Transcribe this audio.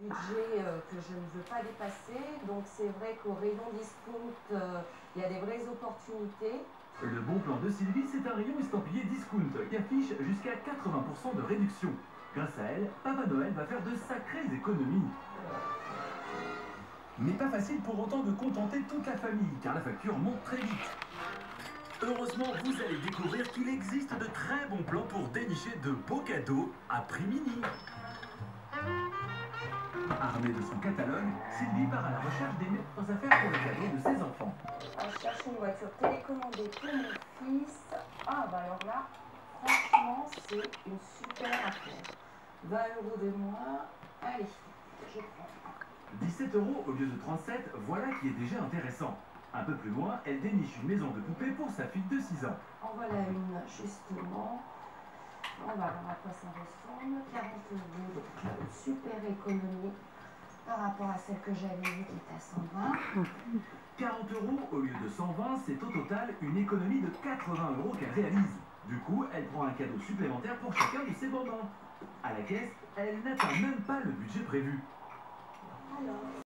budget euh, que je ne veux pas dépasser. Donc c'est vrai qu'au rayon discount, euh, il y a des vraies opportunités. Le bon plan de Sylvie, c'est un rayon estampillé discount qui affiche jusqu'à 80% de réduction. Grâce à elle, Papa Noël va faire de sacrées économies. Mais pas facile pour autant de contenter toute la famille, car la facture monte très vite. Heureusement, vous allez découvrir qu'il existe de très bons plans pour dénicher de beaux cadeaux à prix mini. Armée de son catalogue, Sylvie part à la recherche des meilleures affaires pour les cadeaux de ses enfants. Je cherche une voiture télécommandée pour mon fils. Ah bah alors là, franchement, c'est une super affaire. 20 euros de moins. Allez, je prends. 17 euros au lieu de 37, voilà qui est déjà intéressant. Un peu plus loin, elle déniche une maison de poupée pour sa fille de 6 ans. En voilà une, justement. On va voir à quoi ça ressemble? 40 euros, donc super économie par rapport à celle que j'avais vue qui était à 120. 40 euros au lieu de 120, c'est au total une économie de 80 euros qu'elle réalise. Du coup, elle prend un cadeau supplémentaire pour chacun de ses moments. À la caisse, elle n'atteint même pas le budget prévu. Alors,